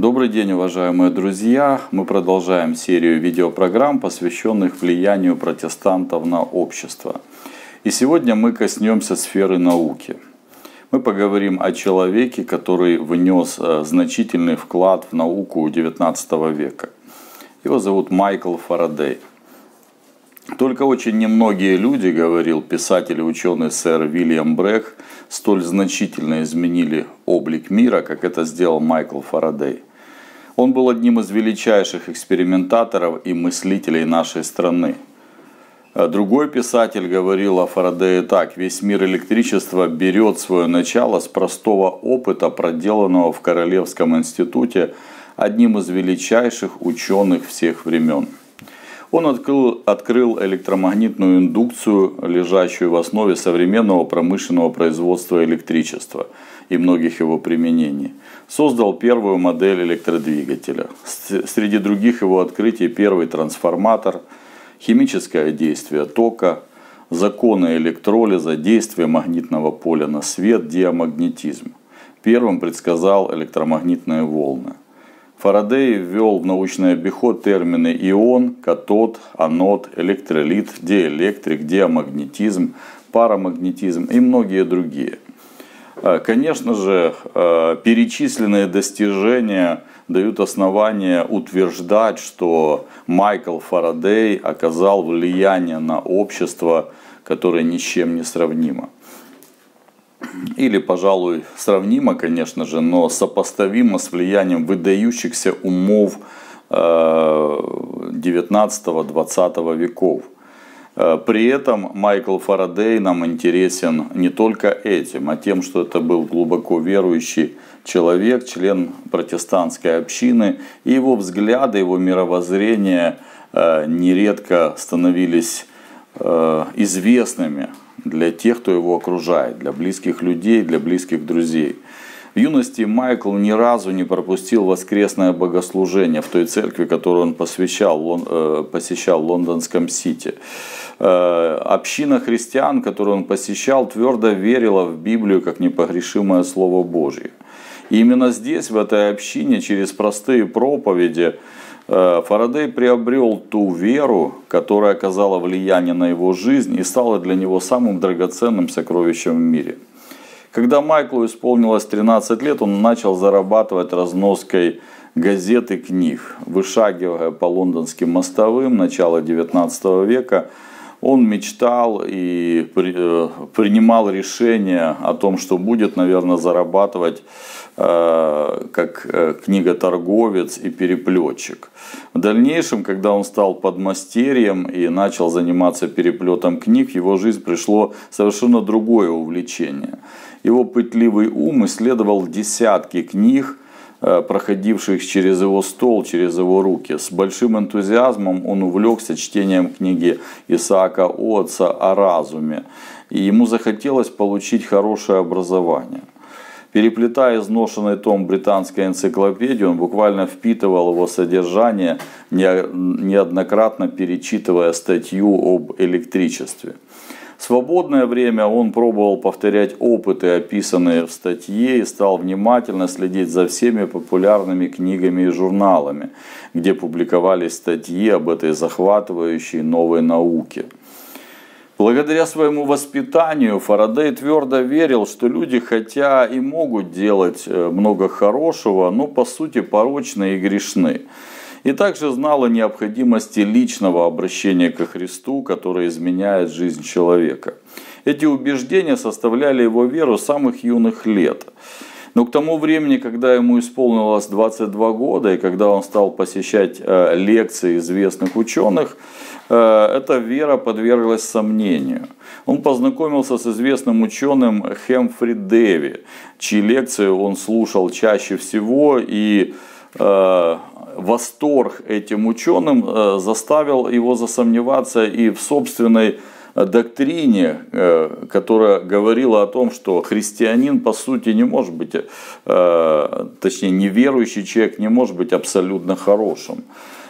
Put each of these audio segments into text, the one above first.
Добрый день, уважаемые друзья! Мы продолжаем серию видеопрограмм, посвященных влиянию протестантов на общество. И сегодня мы коснемся сферы науки. Мы поговорим о человеке, который внес э, значительный вклад в науку XIX века. Его зовут Майкл Фарадей. Только очень немногие люди, говорил писатель и ученый сэр Вильям Брех, столь значительно изменили облик мира, как это сделал Майкл Фарадей. Он был одним из величайших экспериментаторов и мыслителей нашей страны. А другой писатель говорил о Фарадее так. Весь мир электричества берет свое начало с простого опыта, проделанного в Королевском институте одним из величайших ученых всех времен. Он открыл, открыл электромагнитную индукцию, лежащую в основе современного промышленного производства электричества и многих его применений. Создал первую модель электродвигателя. Среди других его открытий первый трансформатор, химическое действие тока, законы электролиза, действие магнитного поля на свет, диамагнетизм. Первым предсказал электромагнитные волны. Фарадей ввел в научный обиход термины ион, катод, анод, электролит, диэлектрик, диамагнетизм, парамагнетизм и многие другие. Э, конечно же, э, перечисленные достижения дают основания утверждать, что Майкл Фарадей оказал влияние на общество, которое ни с чем не сравнимо или, пожалуй, сравнимо, конечно же, но сопоставимо с влиянием выдающихся умов 19-20 э, веков. Э, при этом Майкл Фарадей нам интересен не только этим, а тем, что это был глубоко верующий человек, член протестантской общины, и его взгляды, его мировоззрение э, нередко становились известными для тех, кто его окружает, для близких людей, для близких друзей. В юности Майкл ни разу не пропустил воскресное богослужение в той церкви, которую он посвящал, э, посещал в Лондонском Сити. Э, община христиан, которую он посещал, твердо верила в Библию как непогрешимое Слово Божье. И именно здесь, в этой общине, через простые проповеди, Э, Фарадей приобрел ту веру, которая оказала влияние на его жизнь и стала для него самым драгоценным сокровищем в мире. Когда Майклу исполнилось 13 лет, он начал зарабатывать разноской газет и книг. Вышагивая по лондонским мостовым начала 19 века, он мечтал и э, принимал решение о том, что будет, наверное, зарабатывать э, как э, книготорговец и переплетчик. В дальнейшем, когда он стал подмастерьем и начал заниматься переплетом книг, в его жизнь пришло совершенно другое увлечение. Его пытливый ум исследовал десятки книг, Э, проходивших через его стол, через его руки. С большим энтузиазмом он увлекся чтением книги Исаака Отца о разуме, и ему захотелось получить хорошее образование. Переплетая изношенный том британской энциклопедии, он буквально впитывал его содержание, неоднократно перечитывая статью об электричестве свободное время он пробовал повторять опыты, описанные в статье, и стал внимательно следить за всеми популярными книгами и журналами, где публиковались статьи об этой захватывающей новой науке. Благодаря своему воспитанию Фарадей твердо верил, что люди хотя и могут делать э, много хорошего, но по сути порочны и грешны и также знал о необходимости личного обращения ко Христу, которое изменяет жизнь человека. Эти убеждения составляли его веру с самых юных лет. Но к тому времени, когда ему исполнилось 22 года, и когда он стал посещать э, лекции известных ученых, э, эта вера подверглась сомнению. Он познакомился с известным ученым Хемфри Дэви, чьи лекции он слушал чаще всего и восторг этим ученым э, заставил его засомневаться и в собственной э, доктрине, э, которая говорила о том, что христианин по сути не может быть, точнее неверующий человек не может быть абсолютно хорошим.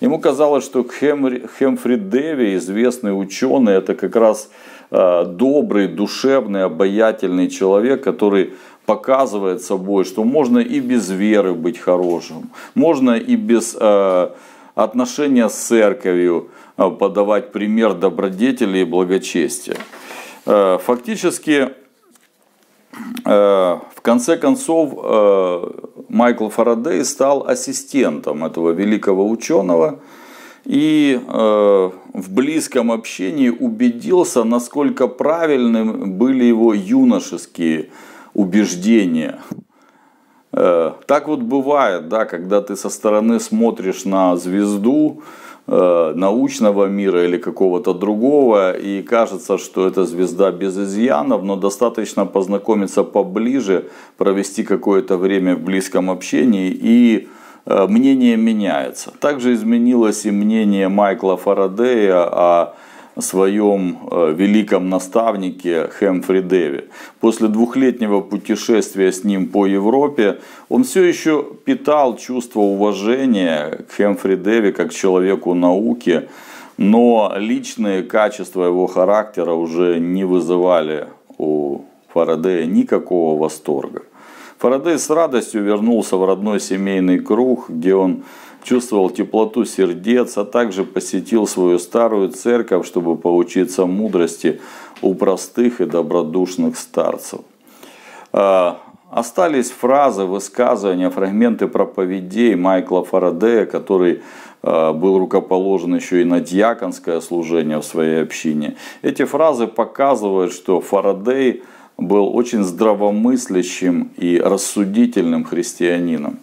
Ему казалось, что Хемфри Деви, известный ученый, это как раз добрый, душевный, обаятельный человек, который показывает собой, что можно и без веры быть хорошим, можно и без э, отношения с церковью э, подавать пример добродетели и благочестия. Э, фактически, э, в конце концов, э, Майкл Фарадей стал ассистентом этого великого ученого и э, в близком общении убедился, насколько правильным были его юношеские убеждения. Э, так вот бывает, да, когда ты со стороны смотришь на звезду э, научного мира или какого-то другого, и кажется, что эта звезда без изъянов, но достаточно познакомиться поближе, провести какое-то время в близком общении и э, мнение меняется. Также изменилось и мнение Майкла Фарадея о своем э, великом наставнике Хэмфри Дэви. После двухлетнего путешествия с ним по Европе он все еще питал чувство уважения к Хэмфри Дэви как человеку науки, но личные качества его характера уже не вызывали у Фарадея никакого восторга. Фарадей с радостью вернулся в родной семейный круг, где он чувствовал теплоту сердец, а также посетил свою старую церковь, чтобы поучиться мудрости у простых и добродушных старцев. А, остались фразы, высказывания, фрагменты проповедей Майкла Фарадея, который а, был рукоположен еще и на дьяконское служение в своей общине. Эти фразы показывают, что Фарадей был очень здравомыслящим и рассудительным христианином.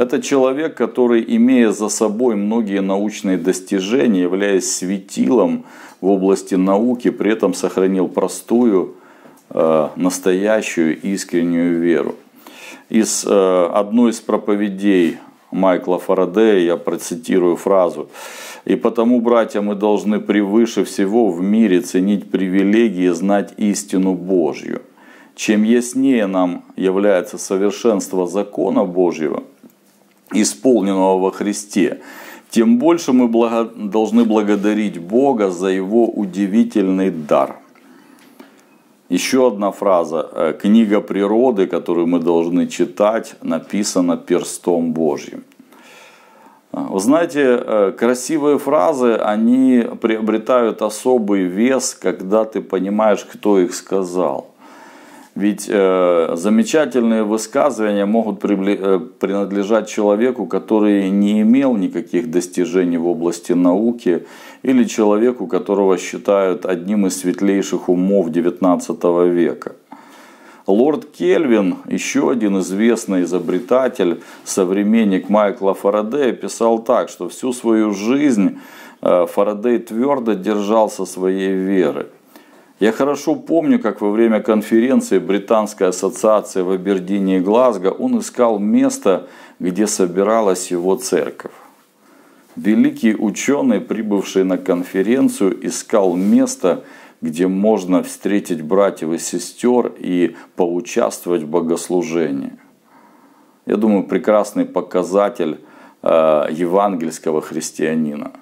Это человек, который, имея за собой многие научные достижения, являясь светилом в области науки, при этом сохранил простую, э, настоящую, искреннюю веру. Из э, одной из проповедей Майкла Фарадея я процитирую фразу. «И потому, братья, мы должны превыше всего в мире ценить привилегии знать истину Божью. Чем яснее нам является совершенство закона Божьего, исполненного во Христе, тем больше мы благо, должны благодарить Бога за Его удивительный дар. Еще одна фраза. Э, Книга природы, которую мы должны читать, написана перстом Божьим. Э, вы знаете, э, красивые фразы, они приобретают особый вес, когда ты понимаешь, кто их сказал. Ведь э, замечательные высказывания могут э, принадлежать человеку, который не имел никаких достижений в области науки, или человеку, которого считают одним из светлейших умов XIX века. Лорд Кельвин, еще один известный изобретатель, современник Майкла Фарадея, писал так, что всю свою жизнь э, Фарадей твердо держался своей веры. Я хорошо помню, как во время конференции Британской ассоциации в Абердине и Глазго он искал место, где собиралась его церковь. Великий ученый, прибывший на конференцию, искал место, где можно встретить братьев и сестер и поучаствовать в богослужении. Я думаю, прекрасный показатель э, евангельского христианина –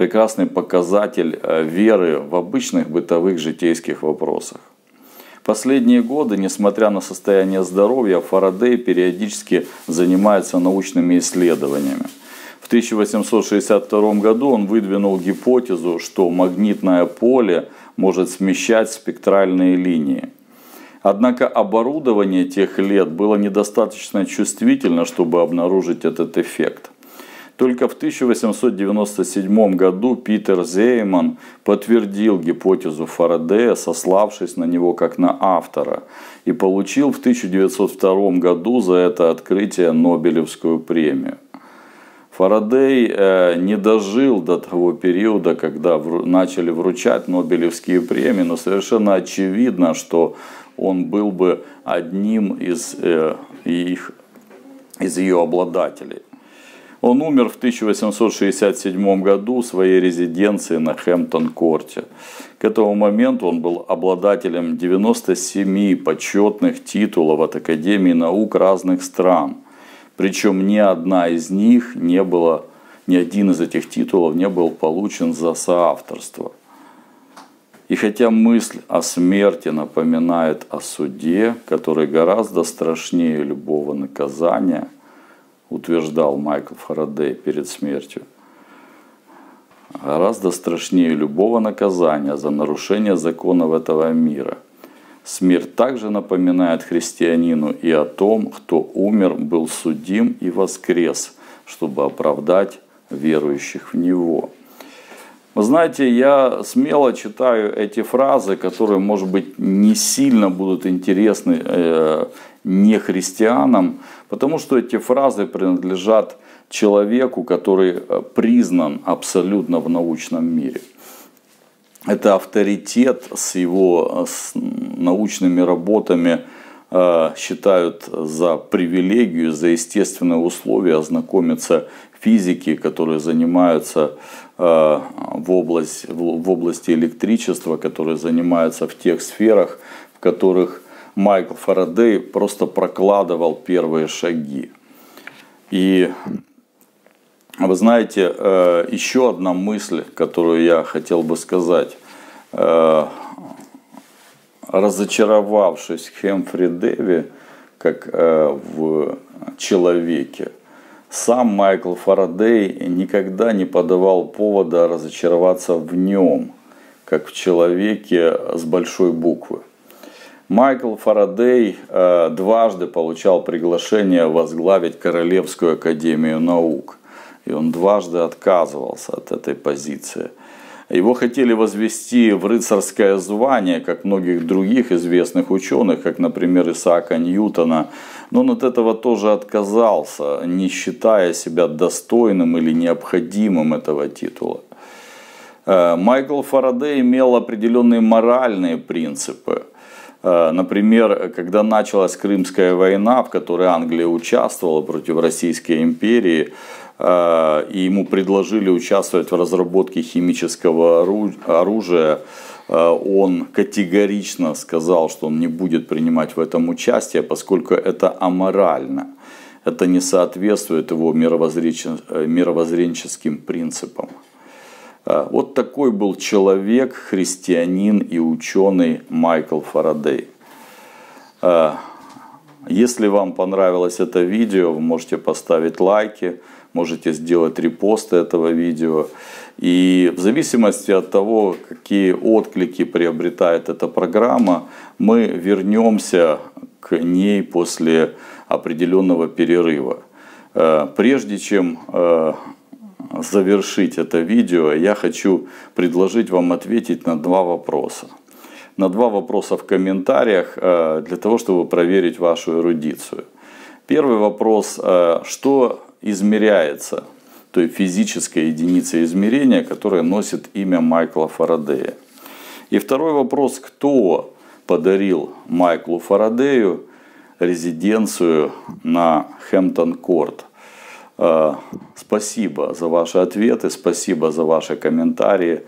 прекрасный показатель э, веры в обычных бытовых житейских вопросах. Последние годы, несмотря на состояние здоровья, Фарадей периодически занимается научными исследованиями. В 1862 году он выдвинул гипотезу, что магнитное поле может смещать спектральные линии. Однако оборудование тех лет было недостаточно чувствительно, чтобы обнаружить этот эффект. Только в 1897 году Питер Зейман подтвердил гипотезу Фарадея, сославшись на него как на автора, и получил в 1902 году за это открытие Нобелевскую премию. Фарадей э, не дожил до того периода, когда начали вручать Нобелевские премии, но совершенно очевидно, что он был бы одним из, э, их, из ее обладателей. Он умер в 1867 году в своей резиденции на Хэмптон-корте. К этому моменту он был обладателем 97 почетных титулов от Академии наук разных стран. Причем ни одна из них не была, ни один из этих титулов не был получен за соавторство. И хотя мысль о смерти напоминает о суде, который гораздо страшнее любого наказания, утверждал Майкл Фарадей перед смертью, гораздо страшнее любого наказания за нарушение законов этого мира. Смерть также напоминает христианину и о том, кто умер, был судим и воскрес, чтобы оправдать верующих в Него. Вы знаете, я смело читаю эти фразы, которые, может быть, не сильно будут интересны э, не христианам, потому что эти фразы принадлежат человеку, который э, признан абсолютно в научном мире. Это авторитет с его с научными работами э, считают за привилегию, за естественные условия ознакомиться физики, которые занимаются Э, в, область, в области электричества, которые занимаются в тех сферах, в которых Майкл Фарадей просто прокладывал первые шаги. И вы знаете, э, еще одна мысль, которую я хотел бы сказать. Э, разочаровавшись Хемфри Деви, как в человеке, сам Майкл Фарадей никогда не подавал повода разочароваться в нем, как в человеке с большой буквы. Майкл Фарадей э, дважды получал приглашение возглавить Королевскую академию наук, и он дважды отказывался от этой позиции. Его хотели возвести в рыцарское звание, как многих других известных ученых, как, например, Исаака Ньютона, но он от этого тоже отказался, не считая себя достойным или необходимым этого титула. Э, Майкл Фарадей имел определенные моральные принципы. Э, например, когда началась Крымская война, в которой Англия участвовала против Российской империи, э, и ему предложили участвовать в разработке химического оружия, Э, он категорично сказал, что он не будет принимать в этом участие, поскольку это аморально. Это не соответствует его мировоззренческим принципам. Э, вот такой был человек, христианин и ученый Майкл Фарадей. Если вам понравилось это видео, вы можете поставить лайки, можете сделать репосты этого видео. И в зависимости от того, какие отклики приобретает эта программа, мы вернемся к ней после определенного перерыва. Э, прежде чем завершить это видео, я хочу предложить вам ответить на два вопроса. На два вопроса в комментариях э, для того, чтобы проверить вашу эрудицию. Первый вопрос, что измеряется той физической единицей измерения, которая носит имя Майкла Фарадея. И второй вопрос, кто подарил Майклу Фарадею резиденцию на Хэмптон-Корт. Э, спасибо за ваши ответы, спасибо за ваши комментарии.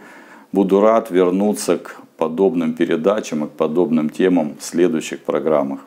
Буду рад вернуться к подобным передачам и к подобным темам в следующих программах.